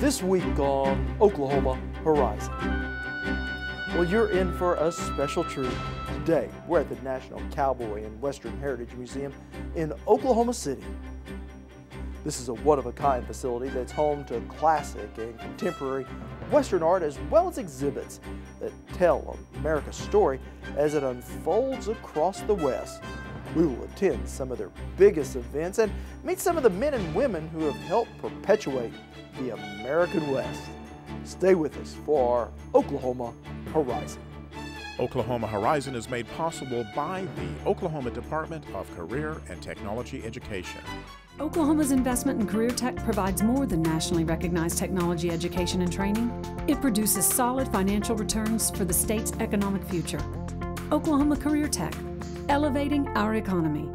This week on Oklahoma Horizon. Well, you're in for a special treat. Today, we're at the National Cowboy and Western Heritage Museum in Oklahoma City. This is a one of a kind facility that's home to classic and contemporary Western art as well as exhibits that tell America's story as it unfolds across the West. We will attend some of their biggest events and meet some of the men and women who have helped perpetuate the American West. Stay with us for Oklahoma Horizon. Oklahoma Horizon is made possible by the Oklahoma Department of Career and Technology Education. Oklahoma's investment in career tech provides more than nationally recognized technology education and training. It produces solid financial returns for the state's economic future. Oklahoma Career Tech, elevating our economy.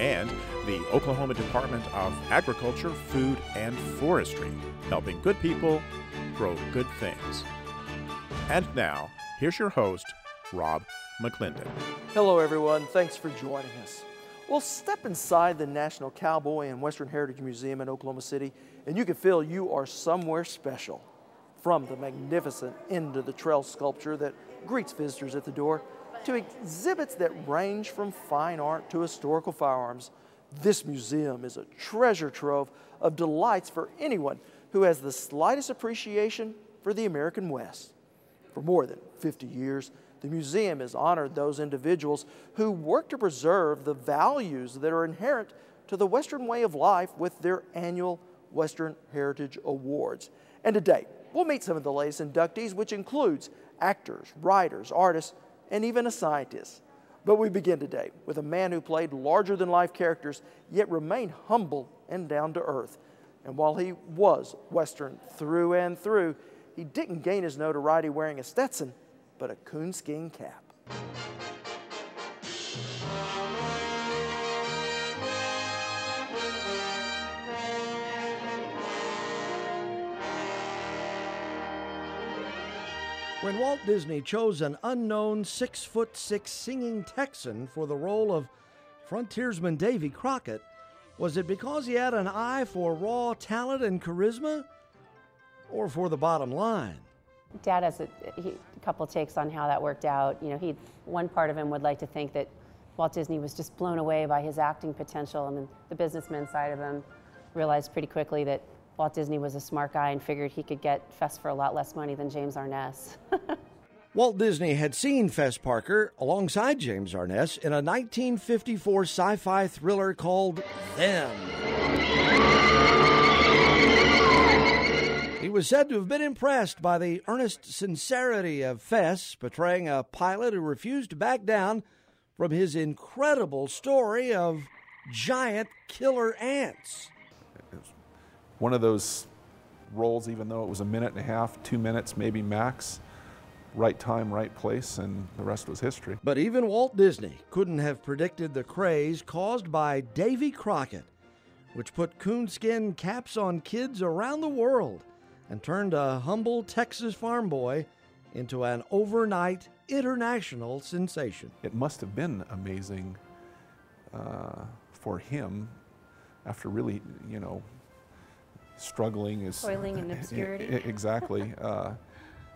And the Oklahoma Department of Agriculture, Food, and Forestry, helping good people grow good things. And now, here's your host, Rob McClendon. Hello, everyone. Thanks for joining us. Well, step inside the National Cowboy and Western Heritage Museum in Oklahoma City, and you can feel you are somewhere special. From the magnificent end of the trail sculpture that greets visitors at the door to exhibits that range from fine art to historical firearms, this museum is a treasure trove of delights for anyone who has the slightest appreciation for the American West. For more than 50 years, the museum has honored those individuals who work to preserve the values that are inherent to the Western way of life with their annual Western Heritage Awards. And today, we'll meet some of the latest inductees, which includes actors, writers, artists, and even a scientist. But we begin today with a man who played larger than life characters, yet remained humble and down to earth. And while he was Western through and through, he didn't gain his notoriety wearing a Stetson, but a coonskin cap. When Walt Disney chose an unknown six foot six singing Texan for the role of frontiersman Davy Crockett, was it because he had an eye for raw talent and charisma, or for the bottom line? Dad has a, he, a couple takes on how that worked out. You know, he one part of him would like to think that Walt Disney was just blown away by his acting potential, and the businessman side of him realized pretty quickly that Walt Disney was a smart guy and figured he could get Fess for a lot less money than James Arness. Walt Disney had seen Fess Parker alongside James Arness in a 1954 sci fi thriller called Them. He was said to have been impressed by the earnest sincerity of Fess, portraying a pilot who refused to back down from his incredible story of giant killer ants one of those roles, even though it was a minute and a half, two minutes maybe max, right time, right place, and the rest was history. But even Walt Disney couldn't have predicted the craze caused by Davy Crockett, which put coonskin caps on kids around the world and turned a humble Texas farm boy into an overnight international sensation. It must have been amazing uh, for him after really, you know, struggling is toiling in obscurity. exactly. Uh,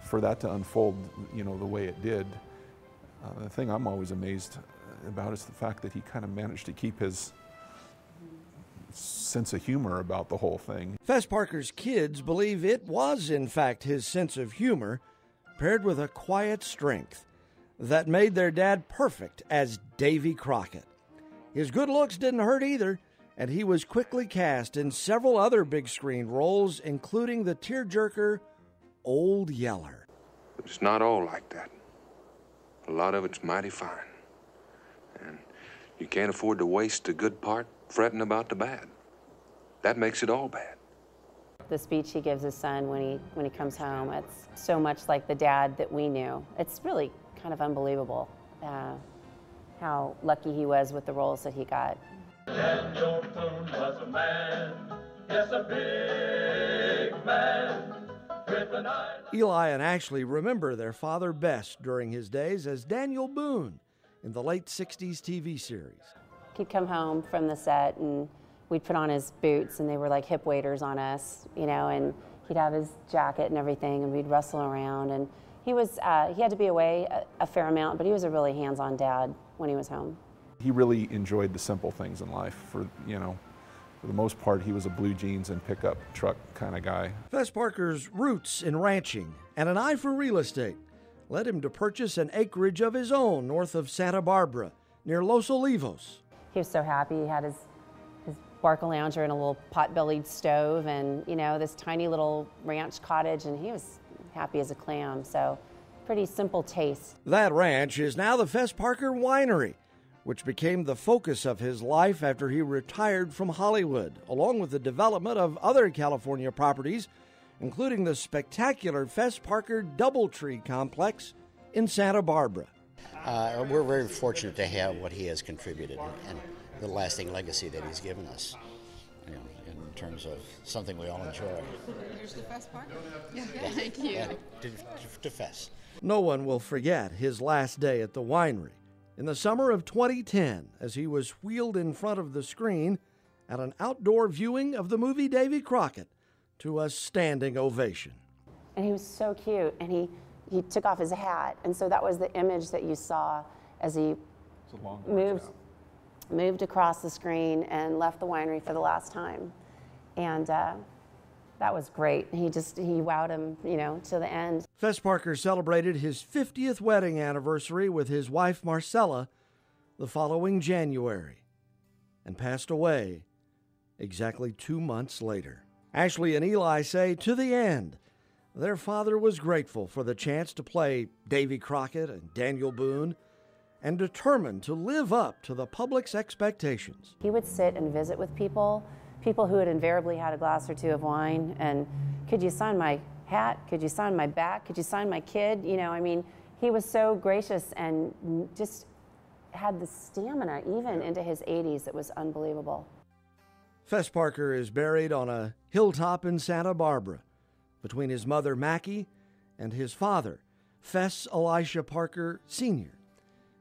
for that to unfold, you know, the way it did. Uh, the thing I'm always amazed about is the fact that he kind of managed to keep his sense of humor about the whole thing. Fess Parker's kids believe it was, in fact, his sense of humor paired with a quiet strength that made their dad perfect as Davy Crockett. His good looks didn't hurt either and he was quickly cast in several other big screen roles, including the tearjerker Old Yeller. It's not all like that. A lot of it's mighty fine. And you can't afford to waste the good part fretting about the bad. That makes it all bad. The speech he gives his son when he when he comes home, it's so much like the dad that we knew. It's really kind of unbelievable uh, how lucky he was with the roles that he got. Daniel Boone was a man, yes, a big man. Eli and Ashley remember their father best during his days as Daniel Boone in the late 60s TV series. He'd come home from the set and we'd put on his boots and they were like hip waders on us, you know, and he'd have his jacket and everything, and we'd wrestle around. And he was uh, he had to be away a, a fair amount, but he was a really hands-on dad when he was home. He really enjoyed the simple things in life. For you know, for the most part, he was a blue jeans and pickup truck kind of guy. Fess Parker's roots in ranching and an eye for real estate led him to purchase an acreage of his own north of Santa Barbara, near Los Olivos. He was so happy. He had his his Barcalounger and a little pot-bellied stove, and you know this tiny little ranch cottage, and he was happy as a clam. So, pretty simple taste. That ranch is now the Fess Parker Winery, which became the focus of his life after he retired from Hollywood, along with the development of other California properties, including the spectacular Fess Parker Doubletree Complex in Santa Barbara. Uh, we're very fortunate to have what he has contributed and the lasting legacy that he's given us you know, in terms of something we all enjoy. Here's the Fess Parker. Yeah, thank you. Yeah, to, to, to Fess. No one will forget his last day at the winery in the summer of 2010 as he was wheeled in front of the screen at an outdoor viewing of the movie Davy Crockett to a standing ovation. And he was so cute, and he he took off his hat, and so that was the image that you saw as he It's a long moved moved across the screen and left the winery for the last time, and uh, that was great. He just he wowed him, you know, to the end. Fess Parker celebrated his 50th wedding anniversary with his wife Marcella the following January and passed away exactly two months later. Ashley and Eli say to the end, their father was grateful for the chance to play Davy Crockett and Daniel Boone and determined to live up to the public's expectations. He would sit and visit with people, people who had invariably had a glass or two of wine, and could you sign my hat? Could you sign my back? Could you sign my kid? You know, I mean, he was so gracious and just had the stamina even into his 80s. It was unbelievable. Fess Parker is buried on a hilltop in Santa Barbara between his mother Mackie and his father, Fess Elisha Parker Sr.,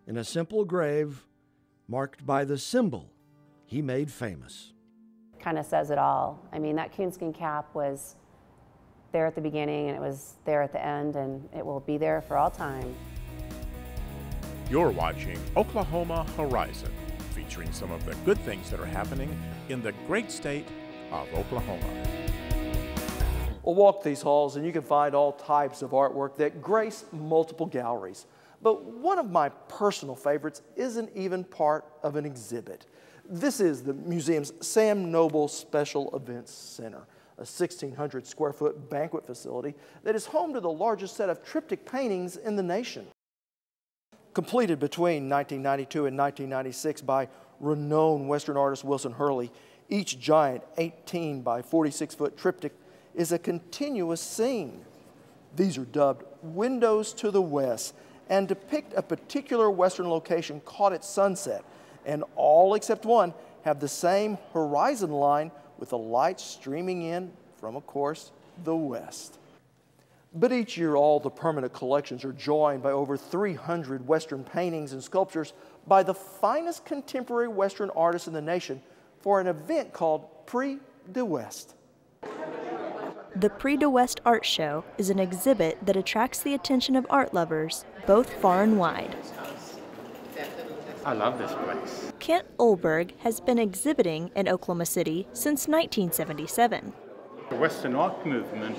in a simple grave marked by the symbol he made famous. Kind of says it all. I mean, that coonskin cap was there at the beginning and it was there at the end, and it will be there for all time. You're watching Oklahoma Horizon, featuring some of the good things that are happening in the great state of Oklahoma. We'll walk these halls and you can find all types of artwork that grace multiple galleries. But one of my personal favorites isn't even part of an exhibit. This is the museum's Sam Noble Special Events Center, a 1,600 square foot banquet facility that is home to the largest set of triptych paintings in the nation. Completed between 1992 and 1996 by renowned Western artist Wilson Hurley, each giant 18 by 46 foot triptych is a continuous scene. These are dubbed Windows to the West and depict a particular Western location caught at sunset, and all except one have the same horizon line with the light streaming in from, of course, the west. But each year, all the permanent collections are joined by over 300 Western paintings and sculptures by the finest contemporary Western artists in the nation for an event called Prix de West. The Prix de West Art Show is an exhibit that attracts the attention of art lovers, both far and wide. I love this place. Kent Ullberg has been exhibiting in Oklahoma City since 1977. The Western art movement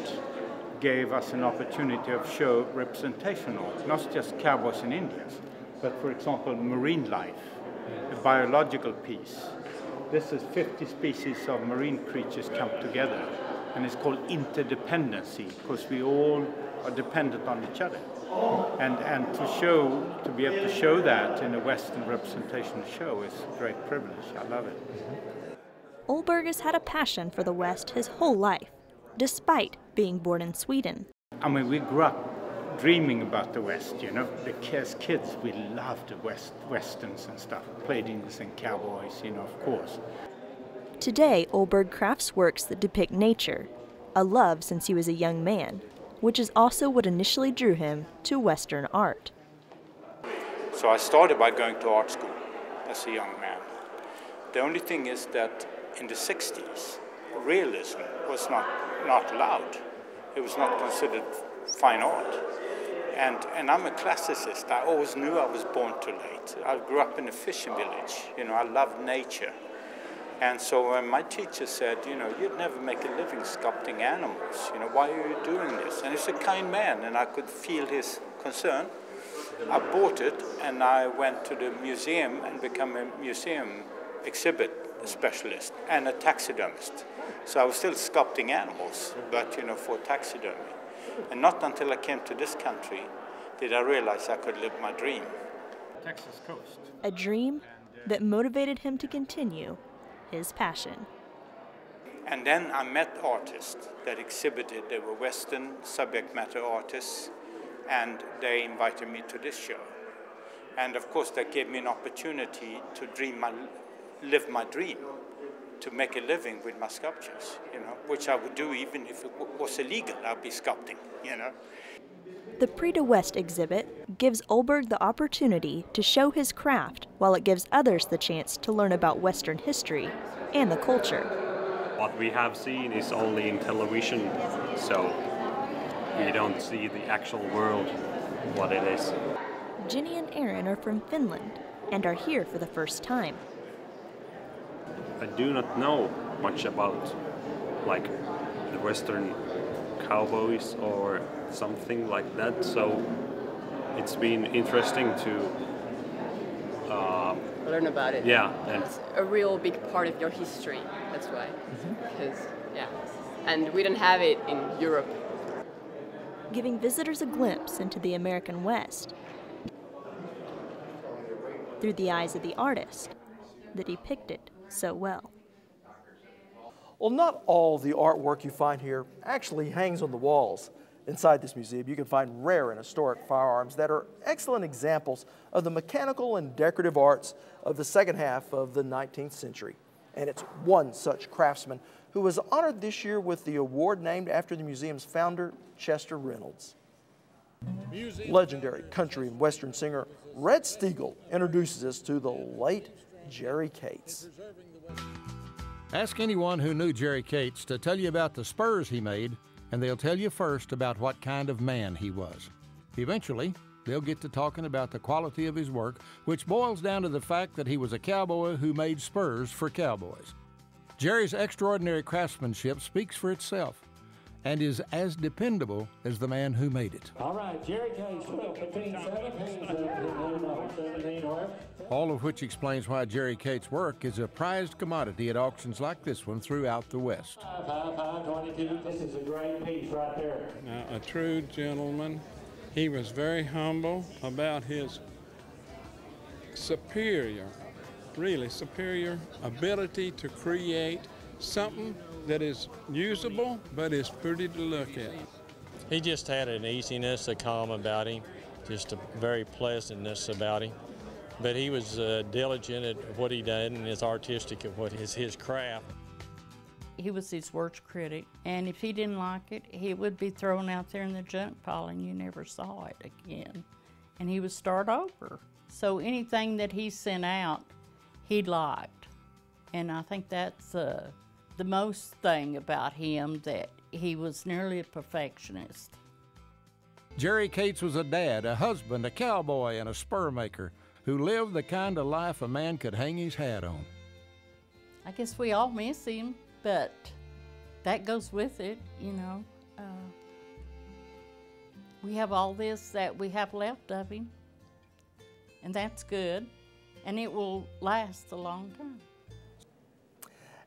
gave us an opportunity of show representation art, not just cowboys and Indians, but for example, marine life, a biological piece. This is 50 species of marine creatures come together, and it's called interdependency because we all are dependent on each other. And, and to show, to be able to show that in a Western representation show is a great privilege. I love it. Ullberg has had a passion for the West his whole life, despite being born in Sweden. I mean, we grew up dreaming about the West, you know. The, as kids, we loved the West, Westerns and stuff. Played Indians and cowboys, you know, of course. Today, Ullberg crafts works that depict nature, a love since he was a young man, which is also what initially drew him to Western art. So I started by going to art school as a young man. The only thing is that in the 60s, realism was not, not allowed. It was not considered fine art. And, and I'm a classicist. I always knew I was born too late. I grew up in a fishing village. You know, I love nature. And so when my teacher said, you know, you'd never make a living sculpting animals. You know, why are you doing this? And he's a kind man, and I could feel his concern. I bought it, and I went to the museum and became a museum exhibit specialist and a taxidermist. So I was still sculpting animals, but you know, for taxidermy. And not until I came to this country did I realize I could live my dream. Texas coast. A dream that motivated him to continue his passion. And then I met artists that exhibited. They were Western subject matter artists, and they invited me to this show. And of course, that gave me an opportunity to dream my, live my dream, to make a living with my sculptures, you know, which I would do even if it was illegal. I'd be sculpting, you know. The Prix de West exhibit gives Ullberg the opportunity to show his craft while it gives others the chance to learn about Western history and the culture. What we have seen is only in television, so we don't see the actual world, what it is. Ginny and Aaron are from Finland and are here for the first time. I do not know much about like the Western cowboys or something like that. So it's been interesting to uh, learn about it. Yeah, and it's a real big part of your history. That's why, because yeah, and we don't have it in Europe. Giving visitors a glimpse into the American West through the eyes of the artist that depicted so well. Well, not all the artwork you find here actually hangs on the walls. Inside this museum, you can find rare and historic firearms that are excellent examples of the mechanical and decorative arts of the second half of the 19th century. And it's one such craftsman who was honored this year with the award named after the museum's founder, Chester Reynolds. Legendary country and western singer Red Steagall introduces us to the late Jerry Cates. Ask anyone who knew Jerry Cates to tell you about the spurs he made, and they'll tell you first about what kind of man he was. Eventually, they'll get to talking about the quality of his work, which boils down to the fact that he was a cowboy who made spurs for cowboys. Jerry's extraordinary craftsmanship speaks for itself and is as dependable as the man who made it. All right, Jerry Cates, between 17, 17, All of which explains why Jerry Cates' work is a prized commodity at auctions like this one throughout the West. Five, five, five, 22. This is a great piece right there. Now, a true gentleman. He was very humble about his superior, really superior ability to create something that is usable but is pretty to look at. He just had an easiness, a calm about him, just a very pleasantness about him. But he was uh, diligent at what he did and is artistic at what is his craft. He was his worst critic, and if he didn't like it, he would be thrown out there in the junk pile and you never saw it again. And he would start over. So anything that he sent out, he liked. And I think that's uh, the most thing about him that he was nearly a perfectionist. Jerry Cates was a dad, a husband, a cowboy, and a spur maker who lived the kind of life a man could hang his hat on. I guess we all miss him, but that goes with it, you know. Uh, we have all this that we have left of him, and that's good, and it will last a long time.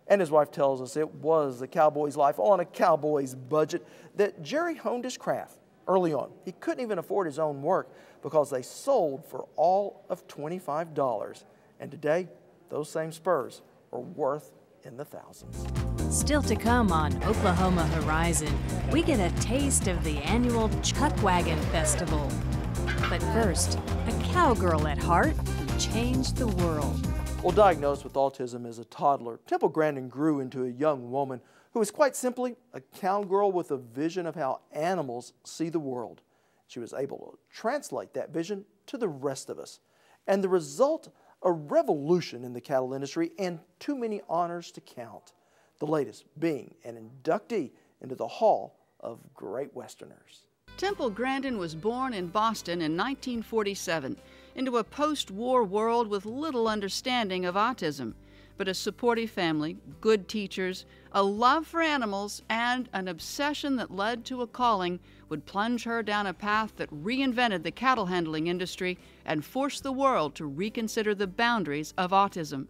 And his wife tells us it was the cowboy's life on a cowboy's budget that Jerry honed his craft early on. He couldn't even afford his own work because they sold for all of $25. And today, those same spurs are worth in the thousands. Still to come on Oklahoma Horizon, we get a taste of the annual Chuckwagon Festival. But first, a cowgirl at heart who changed the world. Well, diagnosed with autism as a toddler, Temple Grandin grew into a young woman who was quite simply a cowgirl with a vision of how animals see the world. She was able to translate that vision to the rest of us. And the result, a revolution in the cattle industry and too many honors to count. The latest being an inductee into the Hall of great Westerners. Temple Grandin was born in Boston in 1947 into a post war world with little understanding of autism, but a supportive family, good teachers, a love for animals, and an obsession that led to a calling would plunge her down a path that reinvented the cattle handling industry and forced the world to reconsider the boundaries of autism.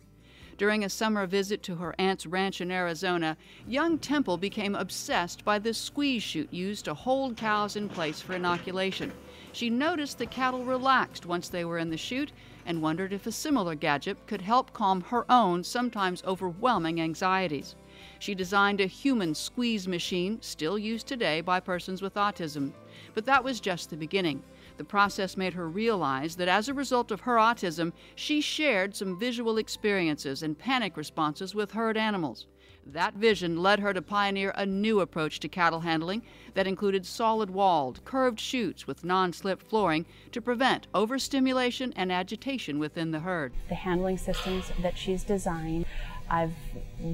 During a summer visit to her aunt's ranch in Arizona, young Temple became obsessed by the squeeze chute used to hold cows in place for inoculation. She noticed the cattle relaxed once they were in the chute and wondered if a similar gadget could help calm her own, sometimes overwhelming anxieties. She designed a human squeeze machine, still used today by persons with autism. But that was just the beginning. The process made her realize that as a result of her autism, she shared some visual experiences and panic responses with herd animals. That vision led her to pioneer a new approach to cattle handling that included solid walled, curved chutes with non slip flooring to prevent overstimulation and agitation within the herd. The handling systems that she's designed I've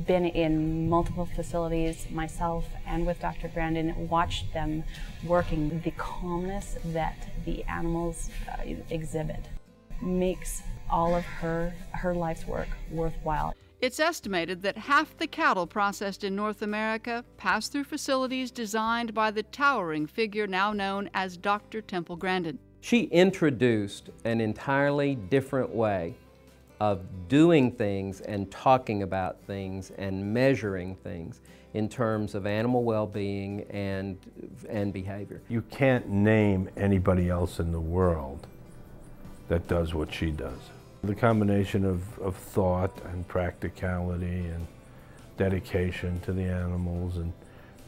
been in multiple facilities myself and with Dr. Grandin, watched them working. The calmness that the animals uh, exhibit makes all of her her life's work worthwhile. It's estimated that half the cattle processed in North America pass through facilities designed by the towering figure now known as Dr. Temple Grandin. She introduced an entirely different way of doing things and talking about things and measuring things in terms of animal well-being and, and behavior. You can't name anybody else in the world that does what she does. The combination of, of thought and practicality and dedication to the animals and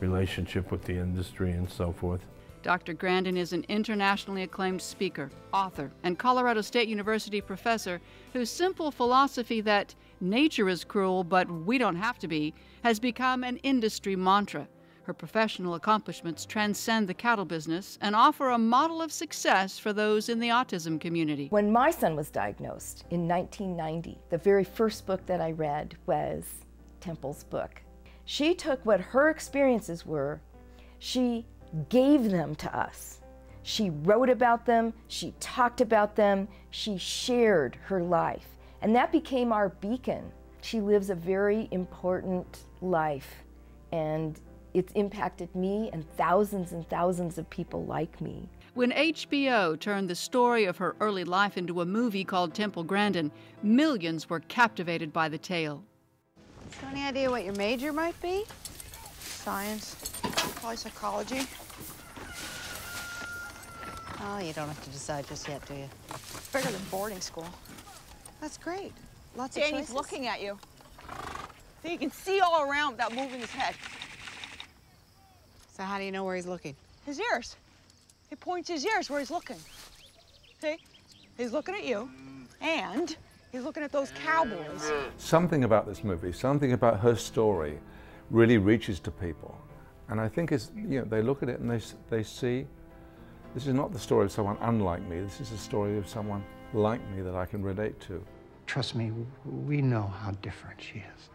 relationship with the industry and so forth. Dr. Grandin is an internationally acclaimed speaker, author, and Colorado State University professor whose simple philosophy that nature is cruel but we don't have to be has become an industry mantra. Her professional accomplishments transcend the cattle business and offer a model of success for those in the autism community. When my son was diagnosed in 1990, the very first book that I read was Temple's book. She took what her experiences were, she gave them to us. She wrote about them, she talked about them, she shared her life. And that became our beacon. She lives a very important life, and it's impacted me and thousands and thousands of people like me. When HBO turned the story of her early life into a movie called Temple Grandin, millions were captivated by the tale. Got any idea what your major might be? Science, probably psychology. Oh, you don't have to decide just yet, do you? It's Bigger than boarding school. That's great. Lots Danny's of choices. looking at you. So you can see all around without moving his head. So how do you know where he's looking? His ears. He points his ears where he's looking. See? He's looking at you, and he's looking at those cowboys. Something about this movie, something about her story really reaches to people. And I think it's, you know, they look at it and they, they see this is not the story of someone unlike me. This is the story of someone like me that I can relate to. Trust me, we know how different she is.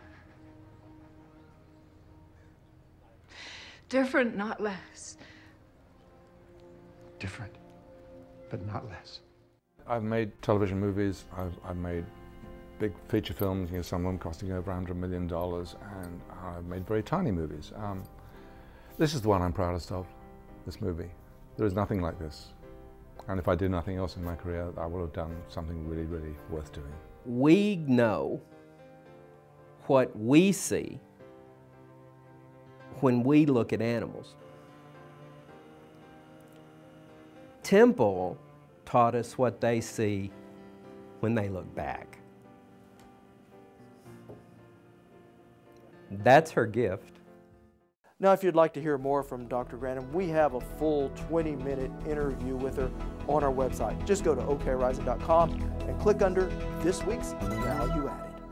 Different, not less. Different, but not less. I've made television movies. I've, I've made big feature films, you know, some of them costing over $100 million, and I've made very tiny movies. Um, this is the one I'm proudest of, this movie. There is nothing like this. And if I did nothing else in my career, I would have done something really, really worth doing. We know what we see when we look at animals. Temple taught us what they see when they look back. That's her gift. Now, if you'd like to hear more from Dr. Grandin, we have a full 20 minute interview with her on our website. Just go to okhorizon.com and click under this week's Value Added.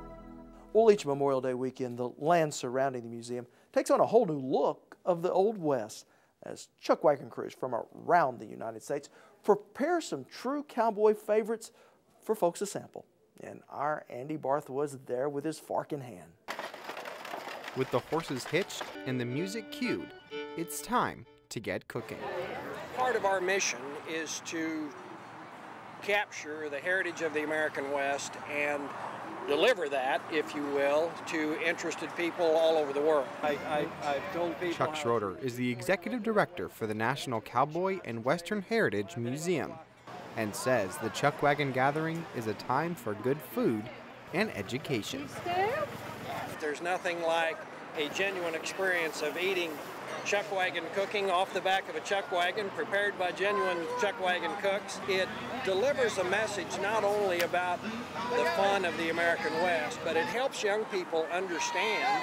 Well, each Memorial Day weekend, the land surrounding the museum takes on a whole new look of the Old West as chuck wagon crews from around the United States prepare some true cowboy favorites for folks to sample. And our Andy Barth was there with his fork in hand. With the horses hitched and the music cued, it's time to get cooking. Part of our mission is to capture the heritage of the American West and deliver that, if you will, to interested people all over the world. I, have told people. Chuck Schroeder is the executive director for the National Cowboy and Western Heritage Museum and says the Chuck Wagon Gathering is a time for good food and education. There's nothing like a genuine experience of eating chuck wagon cooking off the back of a chuck wagon prepared by genuine chuck wagon cooks. It delivers a message not only about the fun of the American West, but it helps young people understand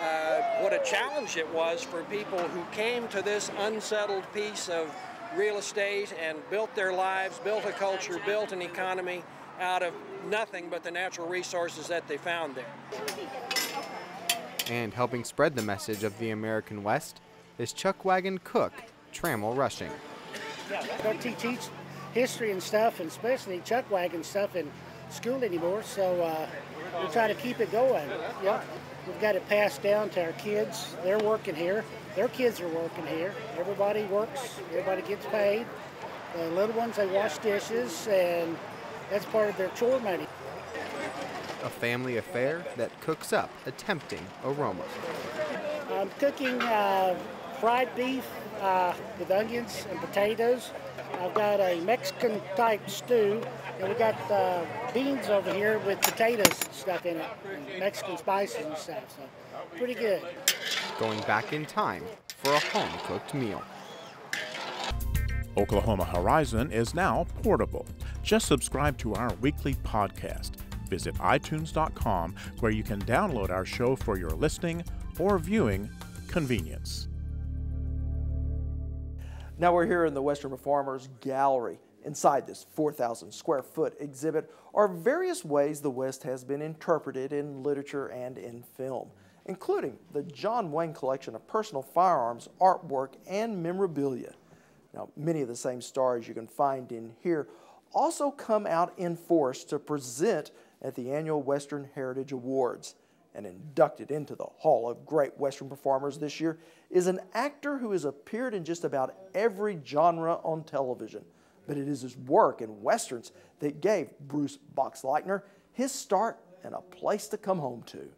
uh, what a challenge it was for people who came to this unsettled piece of real estate and built their lives, built a culture, built an economy out of nothing but the natural resources that they found there. And helping spread the message of the American West is Chuck Wagon cook Trammell Rushing. Yeah, don't teach history and stuff, and especially Chuck Wagon stuff in school anymore, so uh, we try to keep it going. Yeah. We've got it passed down to our kids. They're working here. Their kids are working here. Everybody works. Everybody gets paid. The little ones, they wash dishes, and that's part of their chore money. A family affair that cooks up a tempting aroma. I'm cooking uh, fried beef uh, with onions and potatoes. I've got a Mexican type stew, and we got uh, beans over here with potatoes and stuff in it, and Mexican spices and stuff. So pretty good. Going back in time for a home cooked meal. Oklahoma Horizon is now portable. Just subscribe to our weekly podcast. Visit itunes.com where you can download our show for your listening or viewing convenience. Now we're here in the Western Performers Gallery. Inside this 4,000 square foot exhibit are various ways the West has been interpreted in literature and in film, including the John Wayne collection of personal firearms, artwork, and memorabilia. Now, many of the same stars you can find in here also come out in force to present at the annual Western Heritage Awards and inducted into the Hall of Great Western Performers this year is an actor who has appeared in just about every genre on television. But it is his work in westerns that gave Bruce Boxleitner his start and a place to come home to.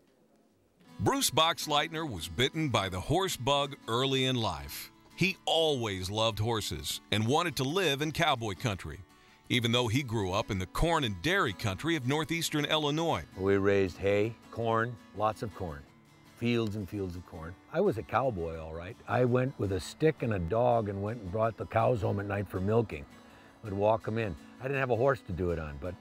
Bruce Boxleitner was bitten by the horse bug early in life. He always loved horses and wanted to live in cowboy country even though he grew up in the corn and dairy country of northeastern Illinois. We raised hay, corn, lots of corn, fields and fields of corn. I was a cowboy, all right. I went with a stick and a dog and went and brought the cows home at night for milking. Would walk them in. I didn't have a horse to do it on, but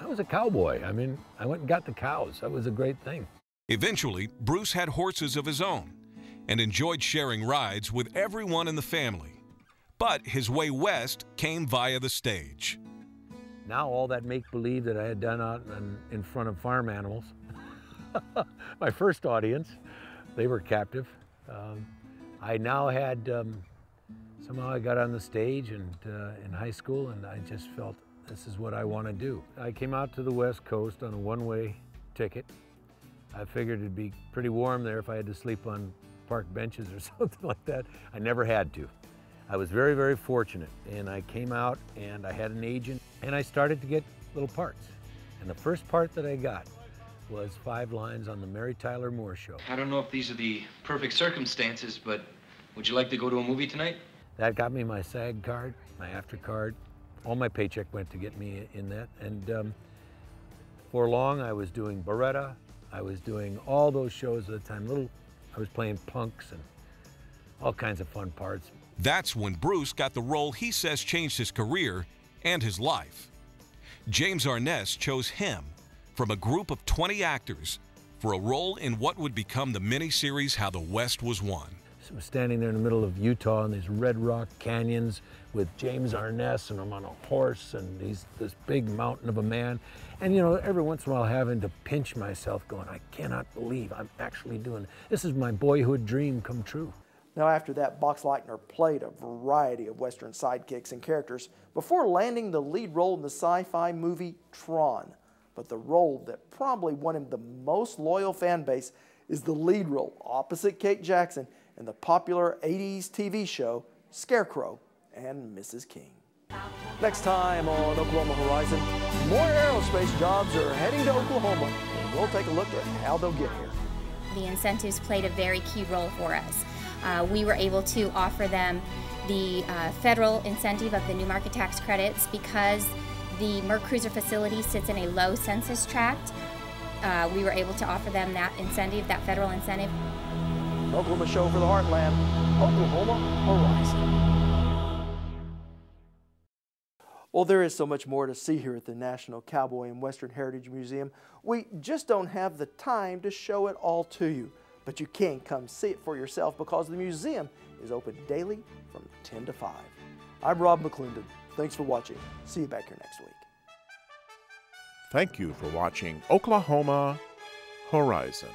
I was a cowboy. I mean, I went and got the cows. That was a great thing. Eventually, Bruce had horses of his own and enjoyed sharing rides with everyone in the family. But his way west came via the stage. Now all that make-believe that I had done out in, front of farm animals, my first audience, they were captive. Um, I now had, um, somehow I got on the stage and uh, in high school and I just felt this is what I want to do. I came out to the West Coast on a one-way ticket. I figured it'd be pretty warm there if I had to sleep on park benches or something like that. I never had to. I was very, very fortunate. And I came out and I had an agent and I started to get little parts. And the first part that I got was five lines on the Mary Tyler Moore Show. I don't know if these are the perfect circumstances, but would you like to go to a movie tonight? That got me my SAG card, my AFTRA card. All my paycheck went to get me in that. And um, for long, I was doing Baretta. I was doing all those shows at the time. Little, I was playing punks and all kinds of fun parts. That's when Bruce got the role he says changed his career and his life. James Arness chose him from a group of 20 actors for a role in what would become the miniseries How the West Was Won. So I'm standing there in the middle of Utah in these red rock canyons with James Arness, and I'm on a horse, and he's this big mountain of a man. And you know, every once in a while having to pinch myself, going, I cannot believe I'm actually doing. This is my boyhood dream come true. Now, after that, Boxleitner played a variety of Western sidekicks and characters before landing the lead role in the sci fi movie Tron. But the role that probably won him the most loyal fan base is the lead role opposite Kate Jackson in the popular 80s TV show Scarecrow and Mrs. King. Next time on Oklahoma Horizon, more aerospace jobs are heading to Oklahoma, and we'll take a look at how they'll get here. The incentives played a very key role for us. Uh, we were able to offer them the uh, federal incentive of the new market tax credits because the MerCruiser facility sits in a low census tract. Uh, we were able to offer them that incentive, that federal incentive. Oklahoma Show for the Heartland, Oklahoma Horizon. Well, there is so much more to see here at the National Cowboy and Western Heritage Museum. We just don't have the time to show it all to you, but you can come see it for yourself because the museum is open daily from 10 to 5. I'm Rob McClendon. Thanks for watching. See you back here next week. Thank you for watching Oklahoma Horizon.